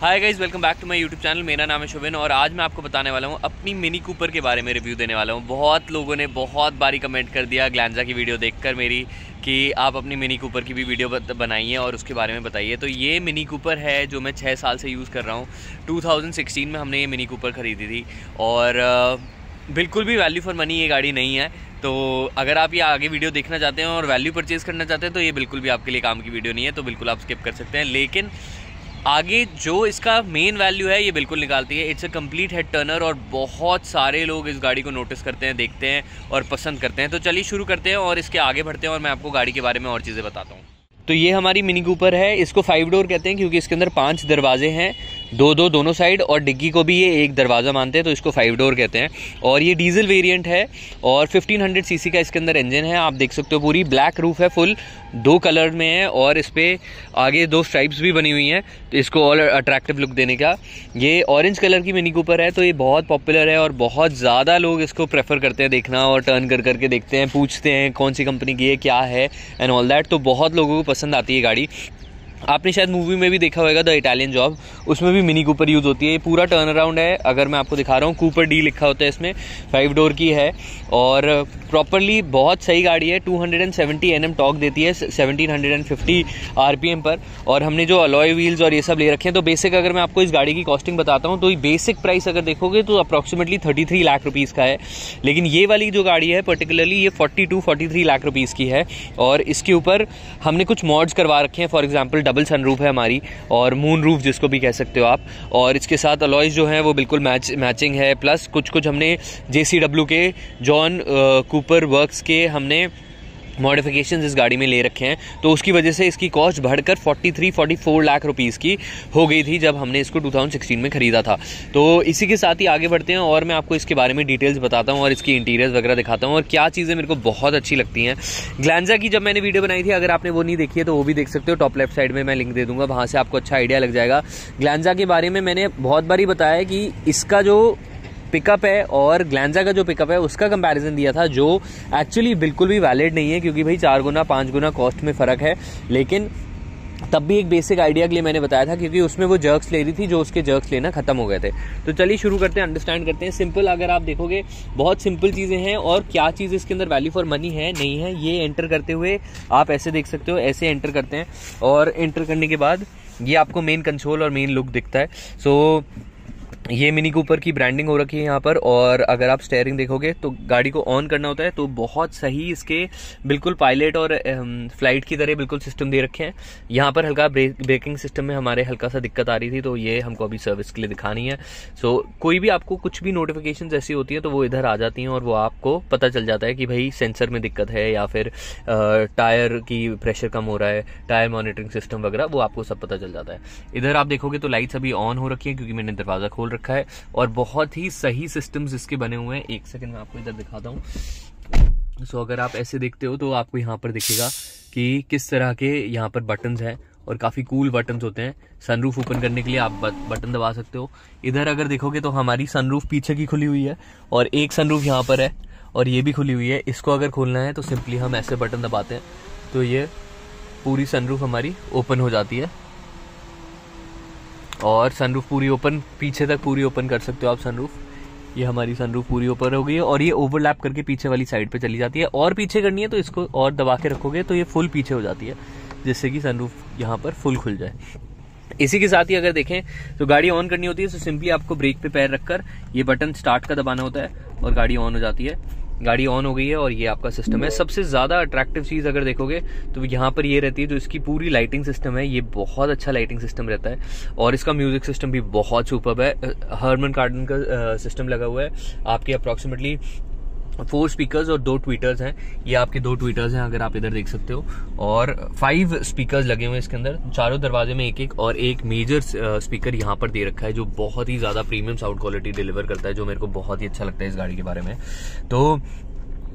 Hi guys welcome back to my YouTube channel मेरा नाम है शुभिन और आज मैं आपको बताने वाला हूँ अपनी मिनी कूपर के बारे में रिव्यू देने वाला हूँ। बहुत लोगों ने बहुत बारी कमेंट कर दिया ग्लैंजा की वीडियो देखकर मेरी कि आप अपनी मिनी कूपर की भी वीडियो बनाइए और उसके बारे में बताइए। तो ये मिनी कूपर है जो मैं छः साल से यूज़ कर रहा हूँ। टू में हमने ये मिनी कूपर ख़रीदी थी और बिल्कुल भी वैल्यू फॉर मनी ये गाड़ी नहीं है। तो अगर आप ये आगे वीडियो देखना चाहते हैं और वैल्यू परचेज़ करना चाहते हैं तो ये बिल्कुल भी आपके लिए काम की वीडियो नहीं है तो बिल्कुल आप स्किप कर सकते हैं। लेकिन आगे जो इसका मेन वैल्यू है, ये बिल्कुल निकालती है। It's a complete head turner और बहुत सारे लोग इस गाड़ी को नोटिस करते हैं, देखते हैं और पसंद करते हैं। तो चलिए शुरू करते हैं और इसके आगे बढ़ते हैं और मैं आपको गाड़ी के बारे में और चीज़ें बताता हूँ। तो ये हमारी मिनी कूपर है। इसको फाइव डोर कहते हैं क्योंकि इसके अंदर पाँच दरवाजे हैं। दो दो दोनों साइड और डिग्गी को भी ये एक दरवाज़ा मानते हैं तो इसको फाइव डोर कहते हैं। और ये डीजल वेरिएंट है और 1500 सीसी का इसके अंदर इंजन है, आप देख सकते हो पूरी। ब्लैक रूफ है फुल दो कलर में है और इस पर आगे दो स्ट्राइप्स भी बनी हुई हैं तो इसको और अट्रैक्टिव लुक देने का। ये ऑरेंज कलर की मिनी कूपर है तो ये बहुत पॉपुलर है और बहुत ज़्यादा लोग इसको प्रेफर करते हैं देखना और टर्न कर करके देखते हैं, पूछते हैं कौन सी कंपनी की है, क्या है एंड ऑल दैट तो बहुत लोगों को पसंद आती है गाड़ी। आपने शायद मूवी में भी देखा होगा द इटालियन जॉब उसमें भी मिनी कूपर यूज़ होती है। ये पूरा टर्न अराउंड है। अगर मैं आपको दिखा रहा हूँ कूपर डी लिखा होता है इसमें। फाइव डोर की है। और प्रॉपरली बहुत सही गाड़ी है। 270 एनएम टॉक देती है। 1750 आरपीएम पर। और हमने जो अलॉय व्हील्स और ये सब ले रखे हैं तो बेसिक अगर मैं आपको इस गाड़ी की कॉस्टिंग बताता हूँ तो बेसिक प्राइस अगर देखोगे तो अप्रॉक्सीमेटली 33 लाख रुपीज़ का है। लेकिन ये वाली जो गाड़ी है पर्टिकुलरली ये 42 43 लाख रुपीज़ की है। और इसके ऊपर हमने कुछ मॉड्स करवा रखे हैं। फॉर एग्ज़ाम्पल डबल सनरूफ है हमारी और मून रूफ जिसको भी कह सकते हो आप। और इसके साथ अलॉयज जो है वो बिल्कुल मैच मैचिंग है। प्लस कुछ कुछ हमने जेसीडब्ल्यू के जॉन कूपर वर्क्स के हमने मॉडिफिकेशन इस गाड़ी में ले रखे हैं। तो उसकी वजह से इसकी कॉस्ट बढ़कर 43 44 लाख रुपीस की हो गई थी जब हमने इसको 2016 में खरीदा था। तो इसी के साथ ही आगे बढ़ते हैं और मैं आपको इसके बारे में डिटेल्स बताता हूँ और इसकी इंटीरियर वगैरह दिखाता हूँ। और क्या चीज़ें मेरे को बहुत अच्छी लगती हैं। ग्लैंजा की जब मैंने वीडियो बनाई थी, अगर आपने वो नहीं देखी है तो वो भी देख सकते हो। टॉप लेफ़्ट साइड में मैं लिंक दे दूँगा, वहाँ से आपको अच्छा आइडिया लग जाएगा। ग्लैंजा के बारे में मैंने बहुत बार ही बताया कि इसका जो पिकअप है और ग्लैंजा का जो पिकअप है, उसका कंपैरिजन दिया था, जो एक्चुअली बिल्कुल भी वैलिड नहीं है, क्योंकि भाई चार गुना, पाँच गुना कॉस्ट में फ़र्क है। लेकिन तब भी एक बेसिक आइडिया के लिए मैंने बताया था, क्योंकि उसमें वो जर्क्स ले रही थी, जो उसके जर्क्स लेना खत्म हो गए थे। तो चलिए शुरू करते हैं अंडरस्टैंड करते हैं। सिंपल अगर आप देखोगे, बहुत सिंपल चीज़ें हैं और क्या चीज़ इसके अंदर वैल्यू फॉर मनी है, नहीं है, ये एंटर करते हुए आप ऐसे देख सकते हो, ऐसे एंटर करते हैं। और एंटर करने के बाद ये आपको मेन कंसोल और मेन लुक दिखता है। सो ये मिनी कूपर की ब्रांडिंग हो रखी है यहाँ पर और अगर आप स्टेयरिंग देखोगे तो गाड़ी को ऑन करना होता है तो बहुत सही इसके बिल्कुल पायलट और फ़्लाइट की तरह बिल्कुल सिस्टम दे रखे हैं। यहाँ पर हल्का ब्रेक, ब्रेकिंग सिस्टम में हमारे हल्का सा दिक्कत आ रही थी तो ये हमको अभी सर्विस के लिए दिखानी है। सो कोई भी आपको कुछ भी नोटिफिकेशन ऐसी होती है तो वो इधर आ जाती हैं और वो आपको पता चल जाता है कि भाई सेंसर में दिक्कत है या फिर टायर की प्रेशर कम हो रहा है टायर मॉनिटरिंग सिस्टम वगैरह वो आपको सब पता चल जाता है। इधर आप देखोगे तो लाइट्स अभी ऑन हो रखी है क्योंकि मैंने दरवाज़ा खोल रखा है और बहुत ही सही सिस्टम्स इसके बने हुए हैं। एक सेकंड में आपको इधर दिखाता हूँ। सो so, अगर आप ऐसे देखते हो तो आपको यहाँ पर दिखेगा कि किस तरह के यहाँ पर बटन्स हैं और काफ़ी कूल बटन्स होते हैं। सनरूफ ओपन करने के लिए आप बटन दबा सकते हो। इधर अगर देखोगे तो हमारी सनरूफ पीछे की खुली हुई है और एक सनरूफ यहाँ पर है और ये भी खुली हुई है। इसको अगर खोलना है तो सिंपली हम ऐसे बटन दबाते हैं। तो ये पूरी सनरूफ हमारी ओपन हो जाती है। और सनरूफ पूरी ओपन पीछे तक पूरी ओपन कर सकते हो आप सनरूफ ये हमारी सनरूफ पूरी ओपन हो गई है और ये ओवरलैप करके पीछे वाली साइड पे चली जाती है। और पीछे करनी है तो इसको और दबा के रखोगे तो ये फुल पीछे हो जाती है, जिससे कि सनरूफ यहाँ पर फुल खुल जाए। इसी के साथ ही अगर देखें तो गाड़ी ऑन करनी होती है तो सिंपली आपको ब्रेक पे पैर रखकर ये बटन स्टार्ट का दबाना होता है और गाड़ी ऑन हो जाती है। गाड़ी ऑन हो गई है और ये आपका सिस्टम है। सबसे ज़्यादा अट्रैक्टिव चीज़ अगर देखोगे तो यहाँ पर ये रहती है, जो इसकी पूरी लाइटिंग सिस्टम है, ये बहुत अच्छा लाइटिंग सिस्टम रहता है। और इसका म्यूज़िक सिस्टम भी बहुत सुपर है। हर्मन कार्डन का सिस्टम लगा हुआ है। आपके अप्रोक्सीमेटली फोर स्पीकर्स और दो ट्विटर्स हैं। ये आपके दो ट्विटर्स हैं, अगर आप इधर देख सकते हो। और फाइव स्पीकर्स लगे हुए हैं इसके अंदर। चारों दरवाजे में एक एक और एक मेजर स्पीकर यहाँ पर दे रखा है, जो बहुत ही ज़्यादा प्रीमियम साउंड क्वालिटी डिलीवर करता है, जो मेरे को बहुत ही अच्छा लगता है इस गाड़ी के बारे में। तो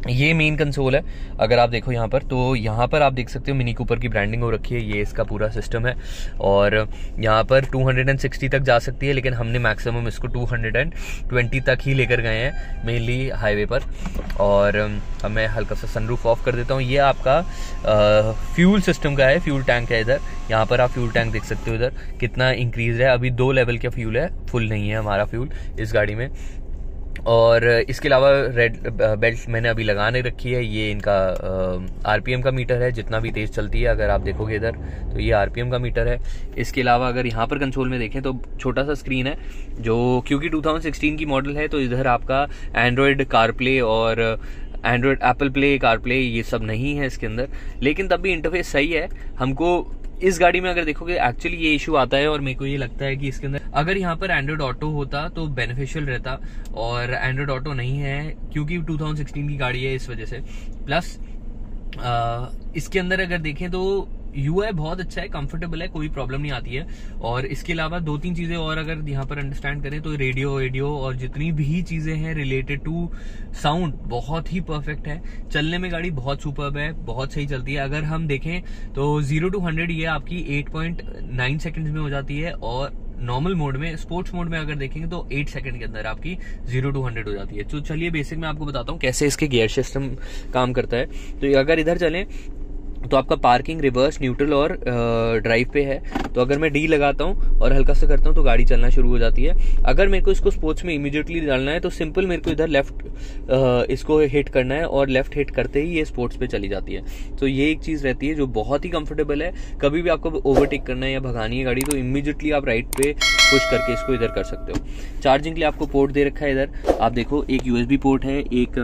ये मेन कंसोल है अगर आप देखो यहाँ पर तो यहाँ पर आप देख सकते हो मिनी कूपर की ब्रांडिंग हो रखी है ये इसका पूरा सिस्टम है और यहाँ पर 260 तक जा सकती है लेकिन हमने मैक्सिमम इसको 220 तक ही लेकर गए हैं मेनली हाईवे पर और अब मैं हल्का सा सनरूफ ऑफ़ कर देता हूँ। ये आपका आ, फ्यूल सिस्टम का है फ्यूल टैंक है इधर यहाँ पर आप फ्यूल टैंक देख सकते हो इधर कितना इंक्रीज है अभी दो लेवल का फ्यूल है फुल नहीं है हमारा फ्यूल इस गाड़ी में। और इसके अलावा रेड बेल्ट मैंने अभी लगाने रखी है। ये इनका आरपीएम का मीटर है, जितना भी तेज़ चलती है, अगर आप देखोगे इधर तो ये आरपीएम का मीटर है। इसके अलावा अगर यहाँ पर कंसोल में देखें तो छोटा सा स्क्रीन है, जो क्योंकि 2016 की मॉडल है तो इधर आपका एंड्रॉयड कारप्ले और Android Apple play car play ये सब नहीं है इसके अंदर। लेकिन तब भी इंटरफेस सही है। हमको इस गाड़ी में अगर देखोगे एक्चुअली ये इशू आता है और मेरे को ये लगता है कि इसके अंदर अगर यहाँ पर एंड्रॉइड ऑटो होता तो बेनिफिशियल रहता और एंड्रॉइड ऑटो नहीं है क्योंकि 2016 की गाड़ी है इस वजह से। प्लस आ, इसके अंदर अगर देखें तो यू बहुत अच्छा है कंफर्टेबल है, कोई प्रॉब्लम नहीं आती है। और इसके अलावा दो तीन चीज़ें और अगर यहाँ पर अंडरस्टैंड करें तो रेडियो वेडियो और जितनी भी चीज़ें हैं रिलेटेड टू साउंड बहुत ही परफेक्ट है। चलने में गाड़ी बहुत सुपर है, बहुत सही चलती है। अगर हम देखें तो ज़ीरो टू हंड्रेड ये आपकी एट पॉइंट नाइन सेकेंड में हो जाती है और नॉर्मल मोड में स्पोर्ट्स मोड में अगर देखेंगे तो एट सेकंड के अंदर आपकी ज़ीरो टू हंड्रेड हो जाती है। तो चलिए बेसिक में आपको बताता हूँ कैसे इसके गियर सिस्टम काम करता है। तो अगर इधर चलें तो आपका पार्किंग रिवर्स न्यूट्रल और ड्राइव पे है। तो अगर मैं डी लगाता हूँ और हल्का सा करता हूँ तो गाड़ी चलना शुरू हो जाती है। अगर मेरे को इसको स्पोर्ट्स में इमीडिएटली डालना है तो सिंपल मेरे को इधर लेफ़्ट इसको हिट करना है और लेफ़्ट हिट करते ही ये स्पोर्ट्स पे चली जाती है। तो ये एक चीज़ रहती है जो बहुत ही कंफर्टेबल है। कभी भी आपको ओवरटेक करना है या भगानी है गाड़ी तो इमीडिएटली आप राइट पे पुश करके इसको इधर कर सकते हो। चार्जिंग के लिए आपको पोर्ट दे रखा है इधर। आप देखो, एक यूएसबी पोर्ट है, एक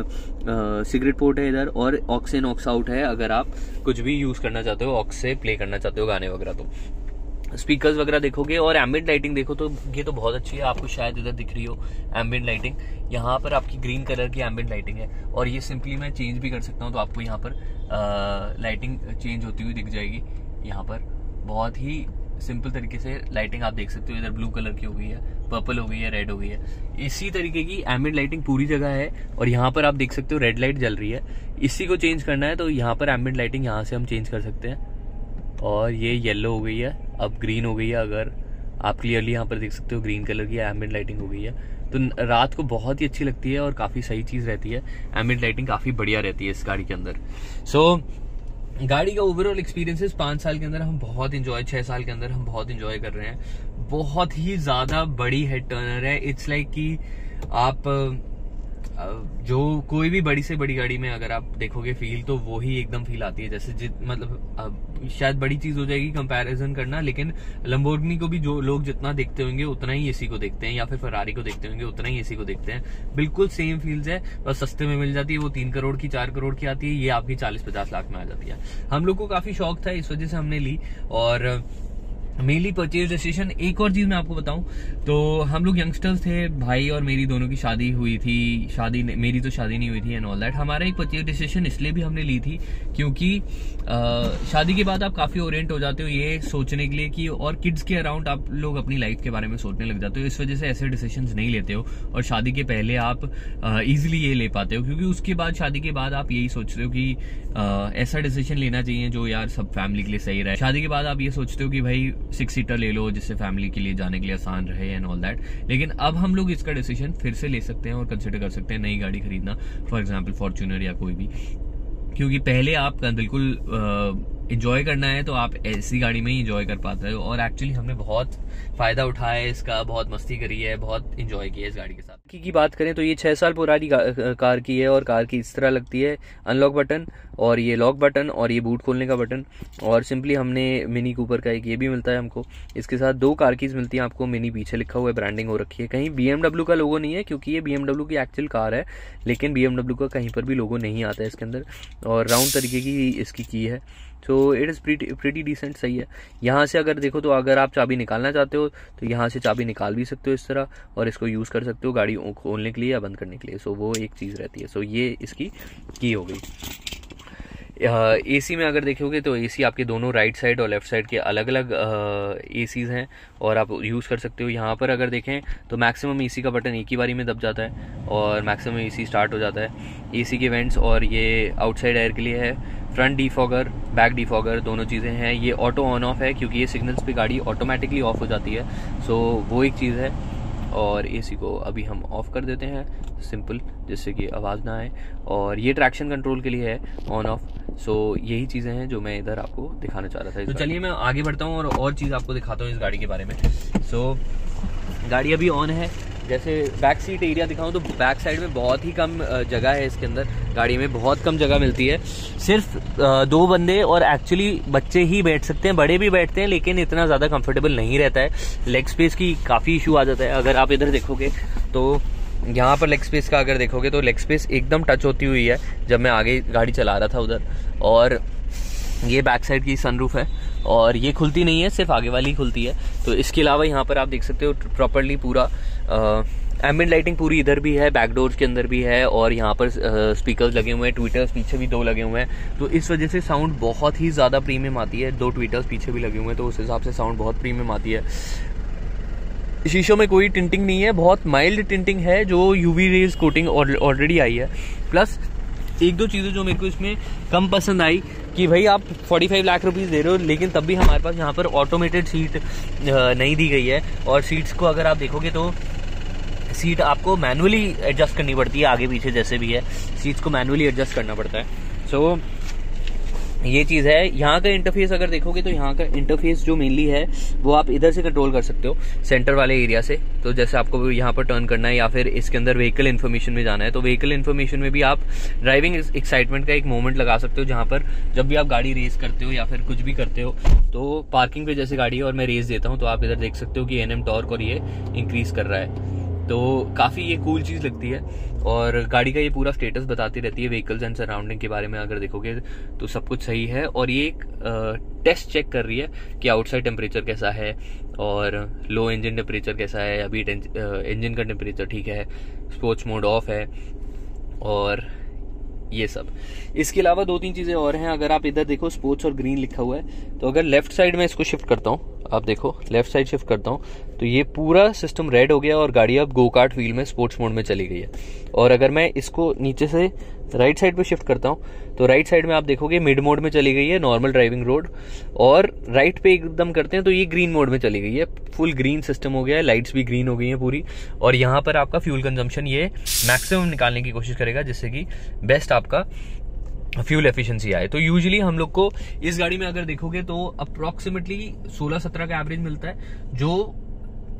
सिगरेट पोर्ट है इधर और ऑक्स इन ऑक्स आउट है, अगर आप कुछ भी यूज़ करना चाहते हो ऑक्स से प्ले करना चाहते हो गाने वगैरह तो। स्पीकर्स वगैरह देखोगे और एम्बियंट लाइटिंग देखो तो ये तो बहुत अच्छी है, आपको शायद इधर दिख रही हो एम्बियंट लाइटिंग यहाँ पर आपकी ग्रीन कलर की एम्बियंट लाइटिंग है और ये सिंपली मैं चेंज भी कर सकता हूँ तो आपको यहाँ पर लाइटिंग चेंज होती हुई दिख जाएगी। यहाँ पर बहुत ही सिंपल तरीके से लाइटिंग आप देख सकते हो इधर ब्लू कलर की हो गई है पर्पल हो गई है रेड हो गई है। इसी तरीके की एमिड लाइटिंग पूरी जगह है और यहाँ पर आप देख सकते हो रेड लाइट जल रही है। इसी को चेंज करना है तो यहाँ पर एमिड लाइटिंग यहाँ से हम चेंज कर सकते हैं। और ये येलो हो गई है अब ग्रीन हो गई है अगर आप क्लियरली यहाँ पर देख सकते हो ग्रीन कलर की एमिड लाइटिंग हो गई है। तो रात को बहुत ही अच्छी लगती है और काफ़ी सही चीज़ रहती है। एमिड लाइटिंग काफ़ी बढ़िया रहती है इस गाड़ी के अंदर। सो so, गाड़ी का ओवरऑल एक्सपीरियंस पाँच साल के अंदर हम बहुत इंजॉय छह साल के अंदर हम बहुत इंजॉय कर रहे हैं। बहुत ही ज़्यादा बड़ी हेड टर्नर है। इट्स लाइक like कि आप जो कोई भी बड़ी से बड़ी गाड़ी में अगर आप देखोगे फील तो वो ही एकदम फील आती है। जैसे जित मतलब शायद बड़ी चीज़ हो जाएगी कंपैरिजन करना, लेकिन लंबोर्गनी को भी जो लोग जितना देखते होंगे, उतना ही एसी को देखते हैं, या फिर फरारी को देखते होंगे, उतना ही एसी को देखते हैं। बिल्कुल सेम फील्स है बस सस्ते में मिल जाती है, वो तीन करोड़ की, चार करोड़ की आती है, ये आपकी चालीस पचास लाख में आ जाती है। हम लोग को काफ़ी शौक था, इस वजह से हमने ली, और मेनली परचेज डिसीज़न एक और चीज़ मैं आपको बताऊँ तो हम लोग यंगस्टर्स थे, भाई और मेरी दोनों की शादी हुई थी, शादी मेरी तो शादी नहीं हुई थी एंड ऑल दैट हमारा एक परचेज डिसीज़न इसलिए भी हमने ली थी क्योंकि शादी के बाद आप काफ़ी ओरिएंट हो जाते हो ये सोचने के लिए कि और किड्स के अराउंड आप लोग अपनी लाइफ के बारे में सोचने लग जाते हो, इस वजह से ऐसे डिसीज़न नहीं लेते हो और शादी के पहले आप इजिली ये ले पाते हो क्योंकि उसके बाद, शादी के बाद आप यही सोचते हो कि ऐसा डिसीज़न लेना चाहिए जो यार सब फैमिली के लिए सही रहे। शादी के बाद आप ये सोचते हो कि भाई सिक्स सीटर ले लो, जिससे फैमिली के लिए जाने के लिए आसान रहे एंड ऑल दैट लेकिन अब हम लोग इसका डिसीज़न फिर से ले सकते हैं और कंसिडर कर सकते हैं नई गाड़ी खरीदना फॉर एग्ज़ाम्पल फॉर्चूनर या कोई भी. क्योंकि पहले आप बिल्कुल इंजॉय करना है तो आप ऐसी गाड़ी में ही इंजॉय कर पाते हो। और एक्चुअली हमने बहुत फ़ायदा उठाया है इसका बहुत मस्ती करी है बहुत इंजॉय किया है इस गाड़ी के साथ। की, की बात करें तो ये छह साल पुरानी कार की है और कार की इस तरह लगती है अनलॉक बटन और ये लॉक बटन और ये बूट खोलने का बटन और सिंपली हमने मिनी कूपर का एक ये भी मिलता है हमको। इसके साथ दो कार कीज मिलती है आपको मिनी पीछे लिखा हुआ है ब्रांडिंग हो रखी है। कहीं बी का लोगो नहीं है क्योंकि ये बीएमडब्ल्यू की एक्चुअल कार है लेकिन बीएमडब्ल्यू का कहीं पर भी लोगो नहीं आता है इसके अंदर। और राउंड तरीके की इसकी की है। So it is pretty decent सही है। यहाँ से अगर देखो तो अगर आप चाबी निकालना चाहते हो तो यहाँ से चाबी निकाल भी सकते हो इस तरह, और इसको यूज़ कर सकते हो गाड़ी खोलने के लिए या बंद करने के लिए। सो वो एक चीज़ रहती है। सो ये इसकी की हो गई। ए सी में अगर देखोगे तो ए सी आपके दोनों राइट साइड और लेफ़्ट साइड के अलग अलग ए सीज़ हैं, और आप यूज़ कर सकते हो। यहाँ पर अगर देखें तो मैक्सिमम ए सी का बटन एक ही बारी में दब जाता है, और मैक्सिमम ए सी स्टार्ट हो जाता है। ए सी के वेंट्स और ये आउटसाइड एयर के लिए है। फ्रंट डिफॉगर बैक डिफॉगर दोनों चीज़ें हैं। ये ऑटो ऑन ऑफ़ है क्योंकि ये सिग्नल्स पे गाड़ी ऑटोमेटिकली ऑफ़ हो जाती है। सो वो एक चीज़ है और एसी को अभी हम ऑफ़ कर देते हैं। सिंपल जिससे कि आवाज़ ना आए। और ये ट्रैक्शन कंट्रोल के लिए है ऑन ऑफ़ सो यही चीज़ें हैं जो मैं इधर आपको दिखाना चाह रहा था तो चलिए मैं। आगे बढ़ता हूँ और और चीज़ आपको दिखाता हूँ इस गाड़ी के बारे में। सो so, गाड़ी अभी ऑन है। जैसे बैक सीट एरिया दिखाऊँ तो बैक साइड में बहुत ही कम जगह है इसके अंदर। गाड़ी में बहुत कम जगह मिलती है। सिर्फ़ दो बंदे और एक्चुअली बच्चे ही बैठ सकते हैं, बड़े भी बैठते हैं, लेकिन इतना ज़्यादा कंफर्टेबल नहीं रहता है। लेग स्पेस की काफ़ी इशू आ जाता है। अगर आप इधर देखोगे तो यहाँ पर लेग स्पेस का अगर देखोगे तो लेग स्पेस एकदम टच होती हुई है, जब मैं आगे गाड़ी चला रहा था उधर। और ये बैक साइड की सनरूफ है। और ये खुलती नहीं है, सिर्फ़ आगे वाली खुलती है। तो इसके अलावा यहाँ पर आप देख सकते हो प्रॉपरली पूरा एम्बियंट लाइटिंग पूरी इधर भी है बैक डोर्स के अंदर भी है और यहाँ पर स्पीकर्स लगे हुए हैं ट्विटर्स पीछे भी दो लगे हुए हैं। तो इस वजह से साउंड बहुत ही ज़्यादा प्रीमियम आती है। दो ट्विटर्स पीछे भी लगे हुए हैं तो उस हिसाब से साउंड बहुत प्रीमियम आती है। शीशों में कोई टिंटिंग नहीं है, बहुत माइल्ड टिंटिंग है, जो यूवी रेज कोटिंग ऑलरेडी आई है। प्लस एक दो चीज़ें जो मेरे को इसमें कम पसंद आई कि भाई आप 45 लाख रुपीस दे रहे हो लेकिन तब भी हमारे पास यहाँ पर ऑटोमेटेड सीट नहीं दी गई है। और सीट्स को अगर आप देखोगे तो सीट आपको मैनुअली एडजस्ट करनी पड़ती है आगे पीछे जैसे भी है सीट्स को मैनुअली एडजस्ट करना पड़ता है। सो so, ये चीज़ है, यहाँ का इंटरफेस अगर देखोगे तो यहाँ का इंटरफेस जो मेनली है, वो आप इधर से कंट्रोल कर सकते हो सेंटर वाले एरिया से। तो जैसे आपको यहाँ पर टर्न करना है या फिर इसके अंदर व्हीकल इन्फॉर्मेशन में जाना है तो व्हीकल इन्फॉर्मेशन में भी आप ड्राइविंग एक्साइटमेंट का एक मोमेंट लगा सकते हो, जहाँ पर जब भी आप गाड़ी रेस करते हो या फिर कुछ भी करते हो तो पार्किंग पे जैसे गाड़ी है और मैं रेस देता हूँ तो आप इधर देख सकते हो कि एन एम और ये इंक्रीज कर रहा है। तो काफ़ी ये कूल चीज़ लगती है। और गाड़ी का ये पूरा स्टेटस बताती रहती है व्हीकल्स एंड सराउंडिंग के बारे में अगर देखोगे तो सब कुछ सही है। और ये एक टेस्ट चेक कर रही है कि आउटसाइड टेम्परेचर कैसा है और लो इंजन टेम्परेचर कैसा है। अभी इंजन का टेम्परेचर ठीक है स्पोर्ट्स मोड ऑफ़ है और ये सब। इसके अलावा दो तीन चीज़ें और हैं। अगर आप इधर देखो स्पोर्ट्स और ग्रीन लिखा हुआ है तो अगर लेफ़्ट साइड में इसको शिफ्ट करता हूँ, आप देखो लेफ़्ट साइड शिफ्ट करता हूँ तो ये पूरा सिस्टम रेड हो गया और गाड़ी अब गो कार्ट व्हील में स्पोर्ट्स मोड में चली गई है। और अगर मैं इसको नीचे से राइट साइड पे शिफ्ट करता हूँ तो राइट साइड में आप देखोगे मिड मोड में चली गई है नॉर्मल ड्राइविंग रोड और राइट पे एकदम करते हैं तो ये ग्रीन मोड में चली गई है। फुल ग्रीन सिस्टम हो गया है लाइट्स भी ग्रीन हो गई हैं पूरी। और यहाँ पर आपका फ्यूल कंजम्पशन ये मैक्सिमम निकालने की कोशिश करेगा, जिससे कि बेस्ट आपका फ्यूल एफिशिएंसी आए। तो यूजुअली हम लोग को इस गाड़ी में अगर देखोगे तो अप्रोक्सीमेटली 16-17 का एवरेज मिलता है, जो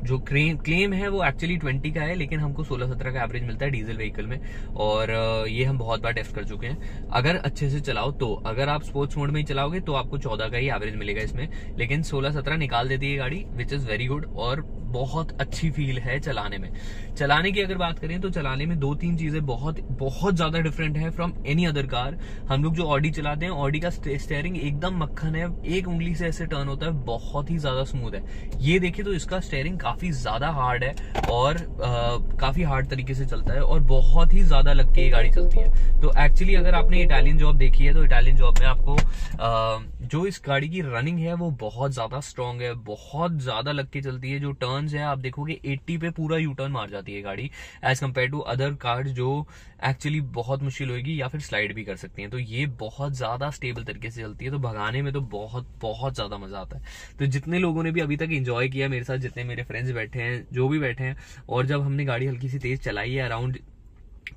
जो क्लेम है वो एक्चुअली ट्वेंटी का है, लेकिन हमको सोलह सत्रह का एवरेज मिलता है डीजल व्हीकल में, और ये हम बहुत बार टेस्ट कर चुके हैं। अगर अच्छे से चलाओ तो अगर आप स्पोर्ट्स मोड में ही चलाओगे तो आपको चौदह का ही एवरेज मिलेगा इसमें, लेकिन सोलह सत्रह निकाल देती है गाड़ी विच इज़ वेरी गुड और बहुत अच्छी फील है चलाने में। चलाने की अगर बात करें तो चलाने में दो तीन चीज़ें बहुत बहुत ज़्यादा डिफरेंट है फ्रॉम एनी अदर कार हम लोग जो ऑडी चलाते हैं ऑडी का स्टेयरिंग एकदम मक्खन है एक उंगली से ऐसे टर्न होता है बहुत ही ज़्यादा स्मूथ है। ये देखिए तो इसका स्टेयरिंग काफ़ी ज़्यादा हार्ड है और आ, काफ़ी हार्ड तरीके से चलता है और बहुत ही ज़्यादा लग के ये गाड़ी चलती है। तो एक्चुअली अगर आपने इटालियन जॉब देखी है तो इटालियन जॉब में आपको आ, जो इस गाड़ी की रनिंग है वो बहुत ज़्यादा स्ट्रांग है बहुत ज़्यादा लग के चलती है जो टर्न है, आप देखोगे 80 पे पूरा यू टर्न मार जाती है गाड़ी as compare to other cars जो एक्चुअली बहुत मुश्किल होगी या फिर स्लाइड भी कर सकती है। तो ये बहुत ज़्यादा स्टेबल तरीके से चलती है तो भगाने में तो बहुत बहुत ज़्यादा मज़ा आता है। तो जितने लोगों ने भी अभी तक इंजॉय किया मेरे साथ, जितने मेरे फ्रेंड्स बैठे हैं, जो भी बैठे हैं, और जब हमने गाड़ी हल्की सी तेज चलाई है अराउंड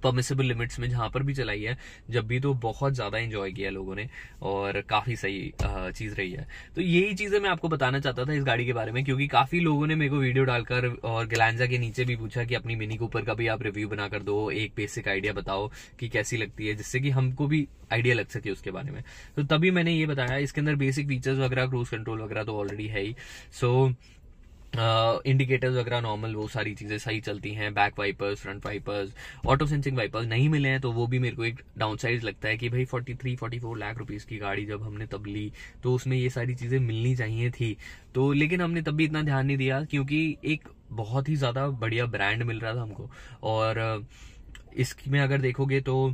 परमिसेबल लिमिट्स में जहाँ पर भी चलाई है, जब भी तो बहुत ज़्यादा एंजॉय किया लोगों ने और काफ़ी सही चीज़ रही है। तो यही चीज़ें मैं आपको बताना चाहता था इस गाड़ी के बारे में, क्योंकि काफ़ी लोगों ने मेरे को वीडियो डालकर और गलांजा के नीचे भी पूछा कि अपनी मिनी कूपर का भी आप रिव्यू बनाकर दो, एक बेसिक आइडिया बताओ कि कैसी लगती है, जिससे कि हमको भी आइडिया लग सके उसके बारे में। तो तभी मैंने ये बताया, इसके अंदर बेसिक फीचर्स वगैरह क्रूज कंट्रोल वगैरह तो ऑलरेडी है ही। सो इंडिकेटर्स वगैरह नॉर्मल वो सारी चीज़ें सही चलती हैं back wipers front wipers auto sensing wipers नहीं मिले हैं तो वो भी मेरे को एक डाउन लगता है कि भाई 43 44 लाख रुपीस की गाड़ी जब हमने तब ली तो उसमें ये सारी चीज़ें मिलनी चाहिए थी। तो लेकिन हमने तब भी इतना ध्यान नहीं दिया, क्योंकि एक बहुत ही ज़्यादा बढ़िया ब्रांड मिल रहा था हमको। और इसमें अगर देखोगे तो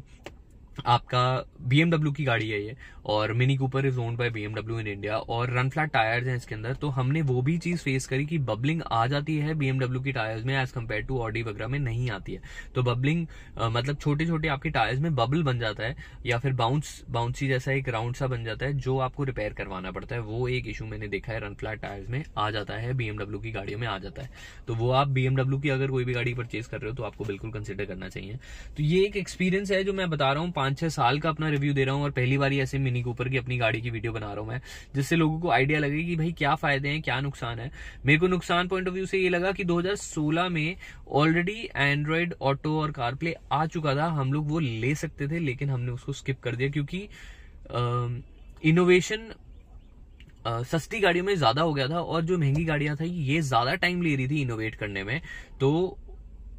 आपका बीएमडब्ल्यू की गाड़ी है ये, और Mini Cooper is owned by BMW in India और रन फ्लैट टायर्स हैं इसके अंदर तो हमने वो भी चीज़ फेस करी कि बबलिंग आ जाती है बीएमडब्ल्यू की टायर्स में एज कंपेयर टू ऑडी वगैरह में नहीं आती है। तो बबलिंग मतलब छोटे छोटे आपके टायर्स में बबल बन जाता है, या फिर बाउंस बाउंसी जैसा एक राउंड सा बन जाता है, जो आपको रिपेयर करवाना पड़ता है। वो एक इशू मैंने देखा है रन फ्लैट टायर्स में आ जाता है बीएमडब्ल्यू की गाड़ियों में आ जाता है। तो वो आप बीएमडब्ल्यू की अगर कोई भी गाड़ी परचेज कर रहे हो तो आपको बिल्कुल कंसिडर करना चाहिए। तो ये एक एक्सपीरियंस है जो मैं बता रहा हूँ पाँच छह साल का अपना रिव्यू दे रहा हूँ और पहली बार ऐसे मिनी कूपर की अपनी गाड़ी की वीडियो बना रहा हूँ मैं, जिससे लोगों को आइडिया लगे कि भाई क्या फ़ायदे हैं, क्या नुकसान है। मेरे को नुकसान पॉइंट ऑफ़ व्यू से ये लगा कि 2016 में ऑलरेडी एंड्रॉइड ऑटो और कारप्ले आ चुका था। हम लोग वो ले सकते थे, लेकिन हमने उसको स्किप कर दिया क्योंकि इनोवेशन सस्ती गाड़ियों में ज़्यादा हो गया था और जो महँगी गाड़ियाँ थी, ये ज़्यादा टाइम ले रही थी इनोवेट करने में। तो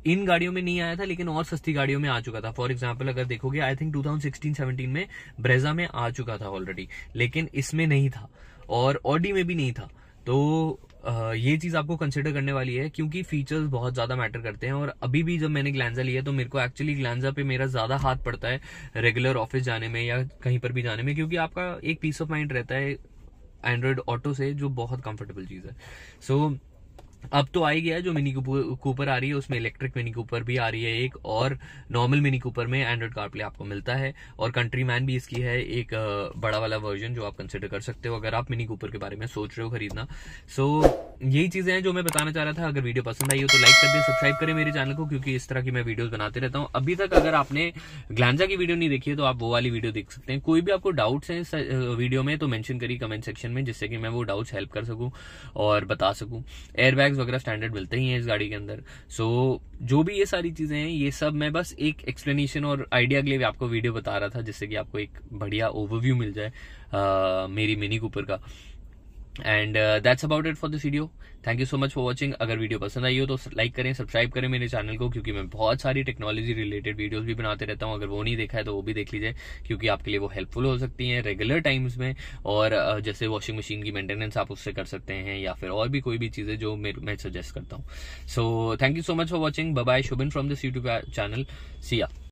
इन गाड़ियों में नहीं आया था लेकिन और सस्ती गाड़ियों में आ चुका था। फॉर एग्ज़ाम्पल अगर देखोगे आई थिंक 2016-17 में ब्रेजा में आ चुका था ऑलरेडी लेकिन इसमें नहीं था और ऑडी में भी नहीं था। तो ये चीज़ आपको कंसिडर करने वाली है क्योंकि फीचर्स बहुत ज़्यादा मैटर करते हैं और अभी भी जब मैंने ग्लैंजा लिया तो मेरे को एक्चुअली ग्लैंजा पे मेरा ज़्यादा हाथ पड़ता है रेगुलर ऑफ़िस जाने में या कहीं पर भी जाने में क्योंकि आपका एक पीस ऑफ़ माइंड रहता है एंड्रॉइड ऑटो से जो बहुत कंफर्टेबल चीज़ है। सो so, अब तो आई ही गया जो मिनी कूपर आ रही है उसमें इलेक्ट्रिक मिनी कूपर भी आ रही है एक और नॉर्मल मिनी कूपर में एंड्रॉइड कारप्ले आपको मिलता है और कंट्री मैन भी इसकी है एक बड़ा वाला वर्जन जो आप कंसिडर कर सकते हो अगर आप मिनी कूपर के बारे में सोच रहे हो खरीदना। सो so, यही चीज़ें हैं जो मैं बताना चाह रहा था। अगर वीडियो पसंद आई हो तो लाइक कर दे सब्सक्राइब करें मेरे चैनल को क्योंकि इस तरह की मैं वीडियोस बनाते रहता हूँ। अभी तक अगर आपने ग्लांजा की वीडियो नहीं देखी है तो आप वो वाली वीडियो देख सकते हैं। कोई भी आपको डाउट्स है वीडियो में तो मेंशन करिए कमेंट सेक्शन में जिससे कि मैं वो डाउट्स हेल्प कर सकूँ और बता सकूँ। एयरबैग्स वगैरह स्टैंडर्ड मिलते ही हैं इस गाड़ी के अंदर। सो so, जो भी ये सारी चीज़ें हैं ये सब मैं बस एक एक्सप्लेनेशन और आइडिया के लिए भी आपको वीडियो बता रहा था जिससे कि आपको एक बढ़िया ओवरव्यू मिल जाए आ, मेरी मिनी कूपर का। And that's about it for this video thank you so much for watching अगर वीडियो पसंद आई हो तो लाइक करें सब्सक्राइब करें मेरे चैनल को क्योंकि मैं बहुत सारी टेक्नोलॉजी रिलेटेड वीडियोस भी बनाते रहता हूँ। अगर वो नहीं देखा है तो वो भी देख लीजिए क्योंकि आपके लिए वो हेल्पफुल हो सकती हैं रेगुलर टाइम्स में। और uh, जैसे वॉशिंग मशीन की मेंटेनेंस आप उससे कर सकते हैं या फिर और भी कोई भी चीज़ें जो मैं सजेस्ट करता हूँ। So thank you so much for watching bye Shubhin from this YouTube channel Siya